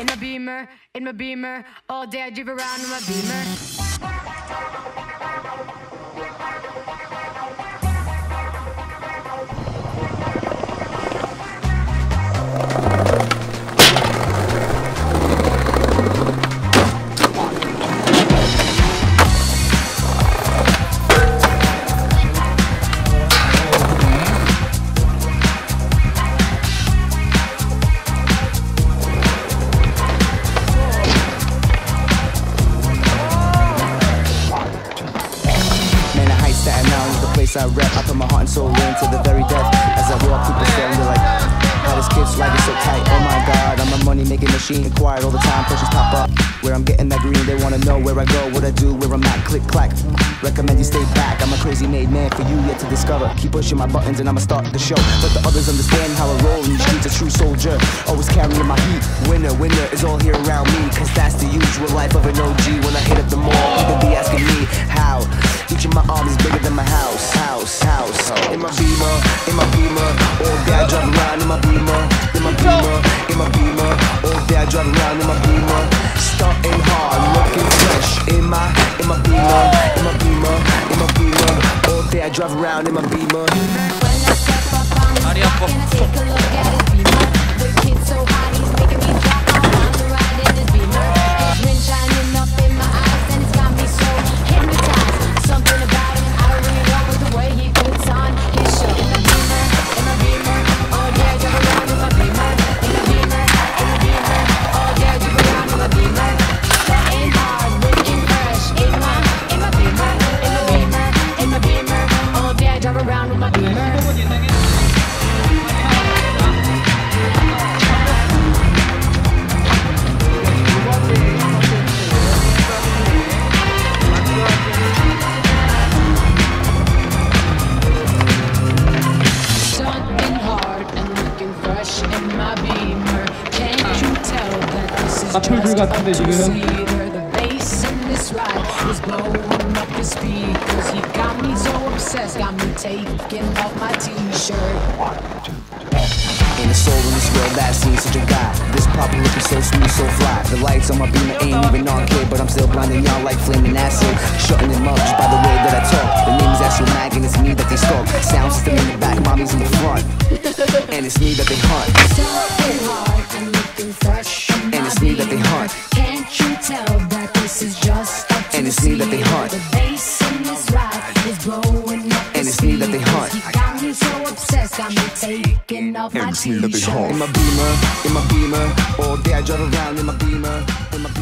in my beamer, in my beamer. All day I drive around in my beamer. Place I rep. I put my heart and soul into the very depth. As I walk, people staring, they're like, how this kid swag is so tight. Oh my god, I'm a money making machine. Acquired all the time, pressures pop up. Where I'm getting that green, they wanna know where I go, what I do, where I'm at. Click, clack. Recommend you stay back. I'm a crazy made man for you yet to discover. Keep pushing my buttons and I'ma start the show. But the others understand how I roll in the streets. A true soldier, always carrying my heat. Winner, winner is all here around me. Cause that's the usual life of an OG. When I hit In my beamer, in my beamer, all day I drive around in my beamer, in my beamer, in my beamer, all day I drive around in my beamer. Starting hard, looking fresh. In my, in my beamer, in my beamer, in my beamer, all day I drive around in my beamer. 다리 마플 불 같은데 지금 Either the bass in this ride is blowing up the speakers. He got me so obsessed, got me taking off my t-shirt. Ain't a soul in this world that sees such a guy. This pop looking so smooth, so fly. The lights on my beamer ain't even on kid, but I'm still blinding y'all like flaming acid. Shutting them up just by the way that I talk. The name is Astro Mag and it's me that they stalk. Sound system in the back, mommy's in the front. And it's me that they hunt. It's me that they see? hunt. The bass in this ride is blowing up And it's me that they hunt. speakers. He got me so obsessed, got me taking off my And it's me that they t-shirt. In my beamer, in my beamer, all day I drive around in my beamer, in my beamer.